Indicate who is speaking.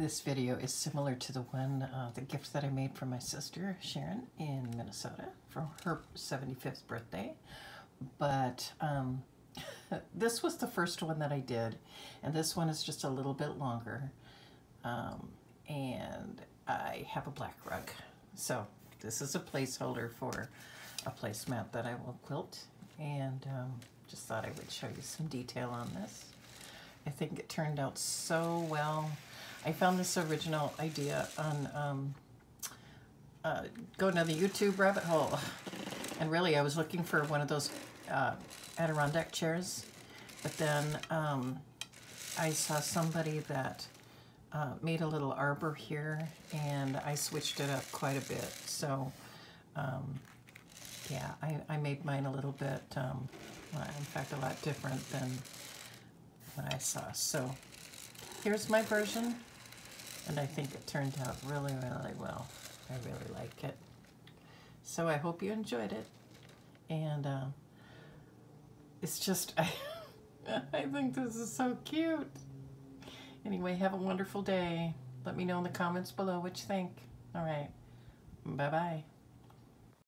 Speaker 1: This video is similar to the one, uh, the gift that I made for my sister Sharon in Minnesota for her 75th birthday. But um, this was the first one that I did, and this one is just a little bit longer. Um, and I have a black rug. So this is a placeholder for a placemat that I will quilt. And um, just thought I would show you some detail on this. I think it turned out so well. I found this original idea on um, uh, going down the YouTube rabbit hole. And really, I was looking for one of those uh, Adirondack chairs. But then um, I saw somebody that uh, made a little arbor here, and I switched it up quite a bit. So, um, yeah, I, I made mine a little bit, um, in fact, a lot different than what I saw. So, here's my version, and I think it turned out really, really well. I really like it. So I hope you enjoyed it, and uh, it's just, I, I think this is so cute. Anyway, have a wonderful day. Let me know in the comments below what you think. All right. Bye-bye.